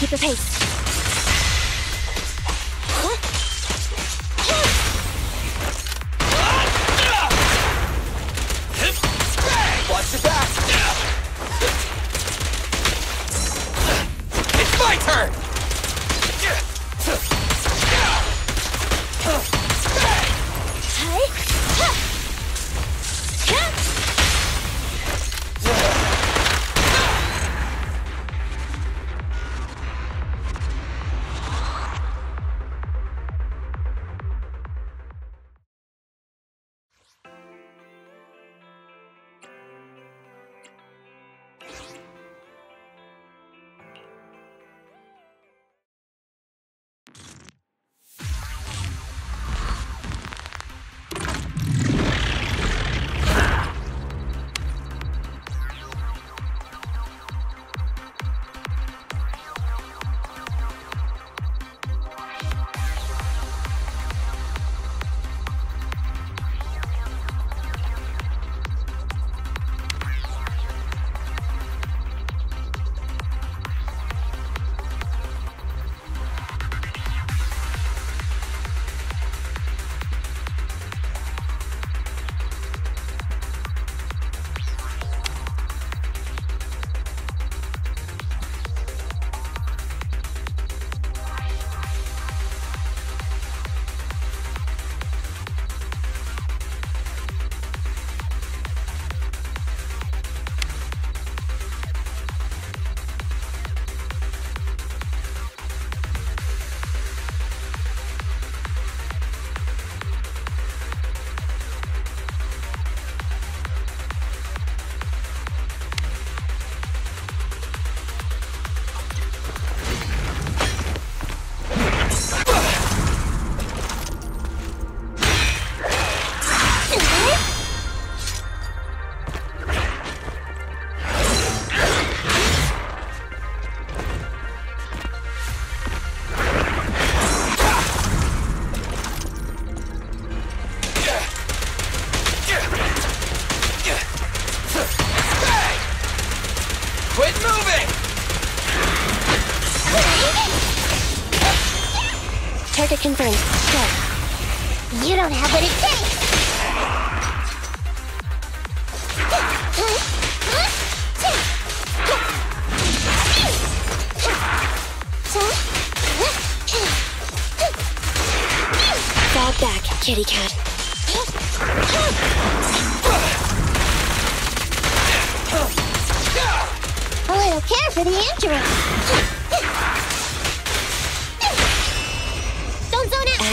Keep the pace.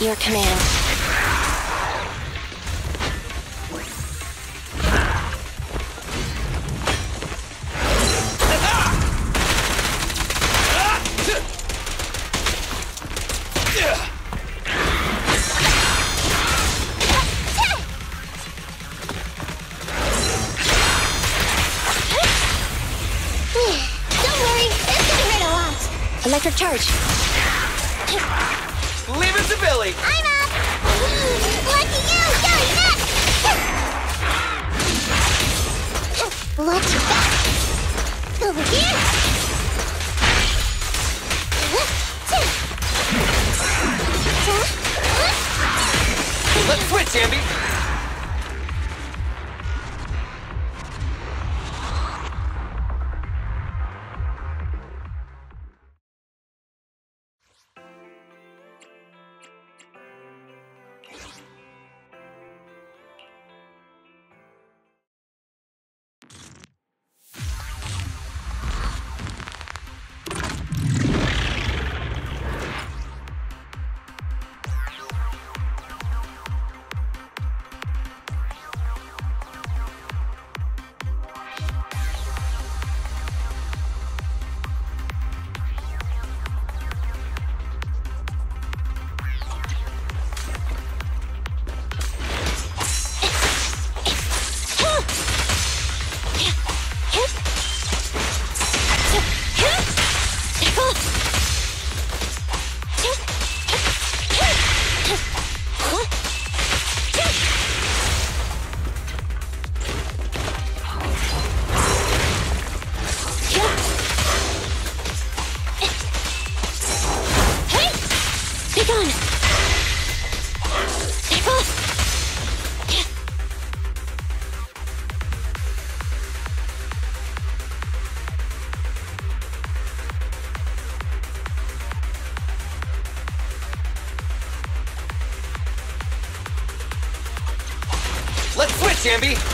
At your command. Anby!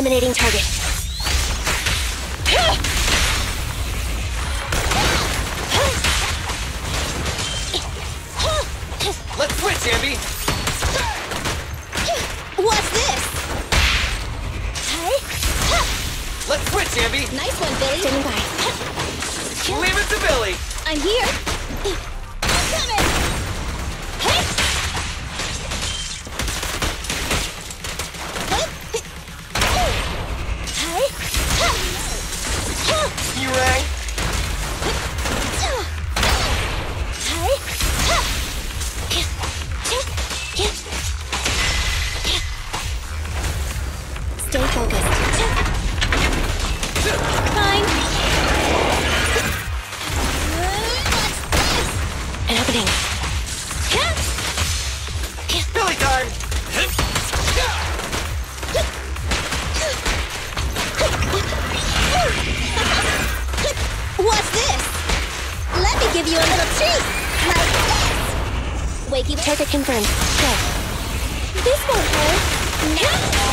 Eliminating target. Stay focused. Fine. An opening. Billy time! What's this? Let me give you a little treat. Like this. Wakey Target confirmed. Go. This won't hurt. I'm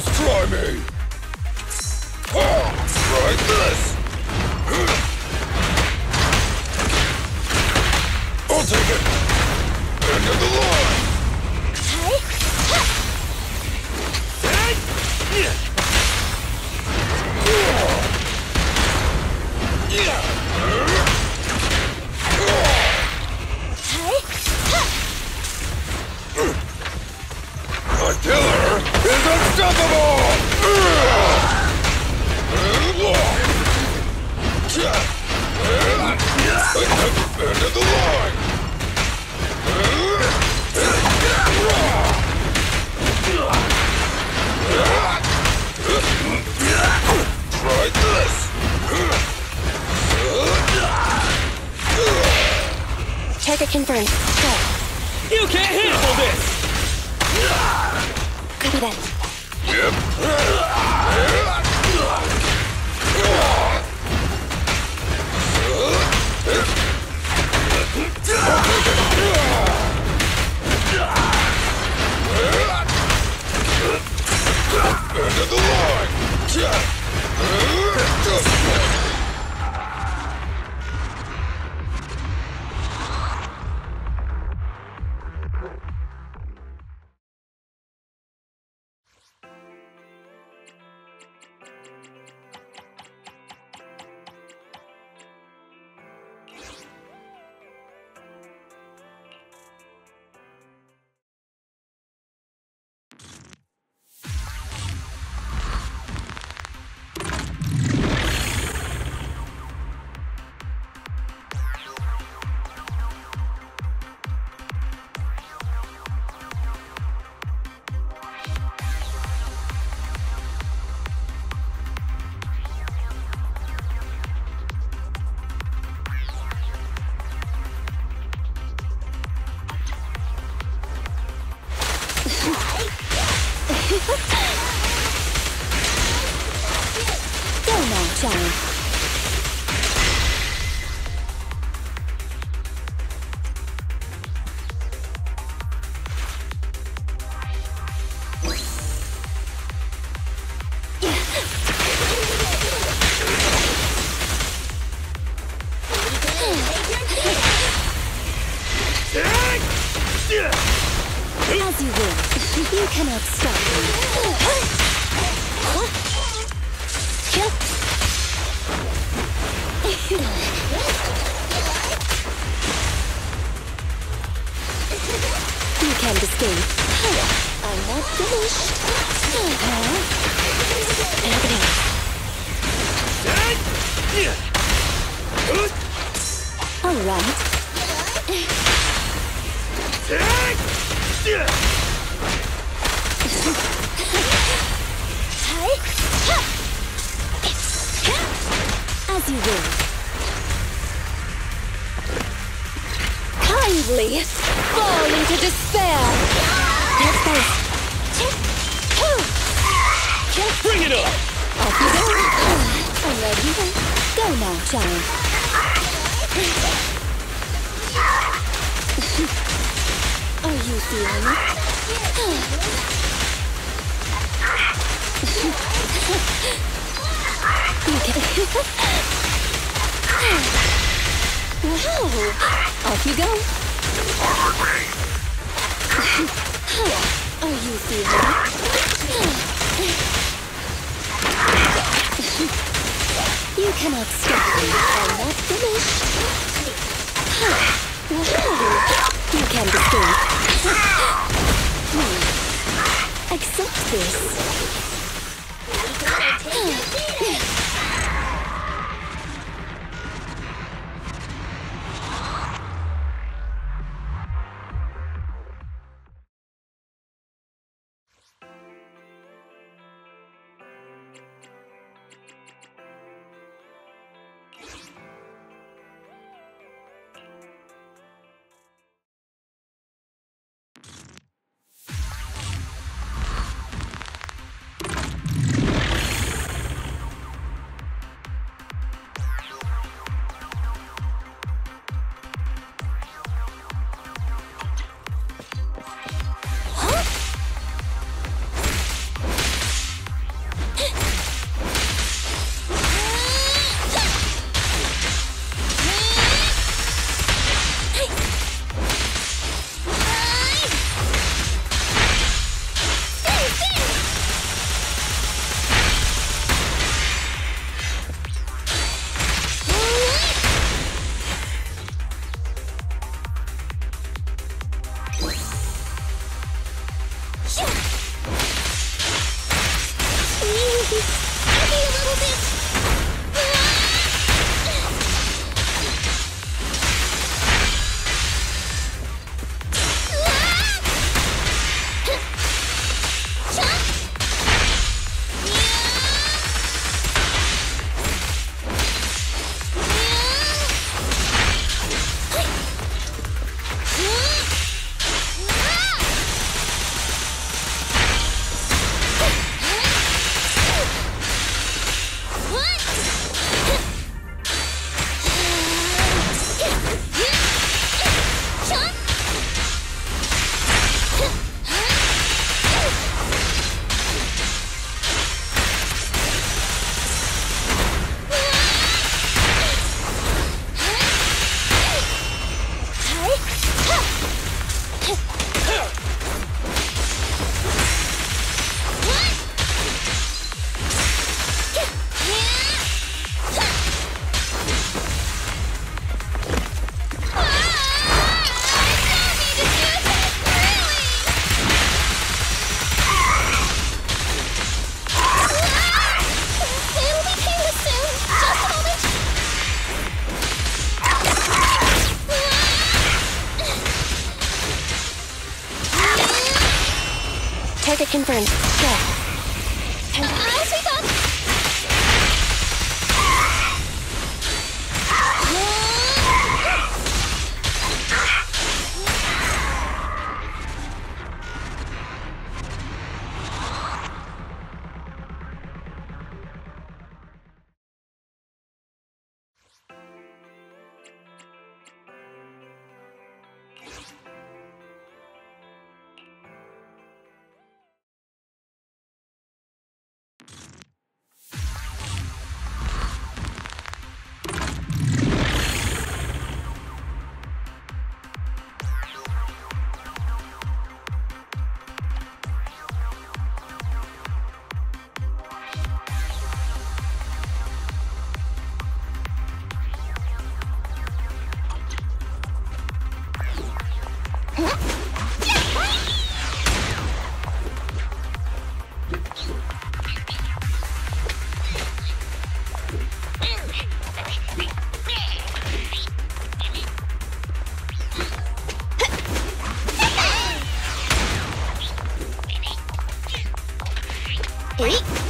Just try me! Oh, try this! I'll take it! End of the line! Yeah! Target confirmed. Go. You can't handle this! Copy that. You cannot stop me. I'm not finished. You can't escape. Accept this. Bleak.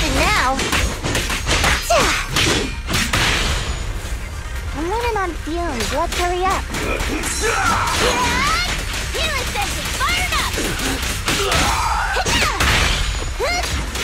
I'm cruising now. I'm running on fumes. Let's hurry up. Healing sensor fired up!